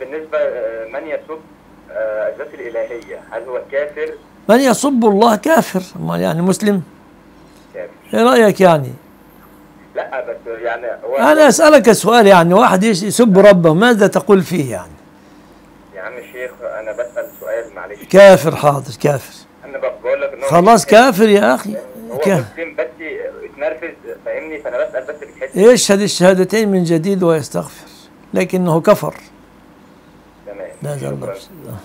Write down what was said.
بالنسبة آه، من يسب آه، الذات الإلهية؟ هل هو كافر؟ من يسب الله كافر. يعني مسلم؟ كافر. إيه رأيك يعني؟ لا بس يعني هو أنا أسألك سؤال يعني واحد يس- يسب ربه ماذا تقول فيه يعني؟ يا عم الشيخ أنا بسأل سؤال معلش. كافر حاضر كافر. أنا بقول لك خلاص كافر يا أخي. هو كافر مسلم بس اتنرفز فاهمني؟ فأنا بسأل بس بتحس يشهد الشهادتين من جديد ويستغفر لكنه كفر. تمام. لا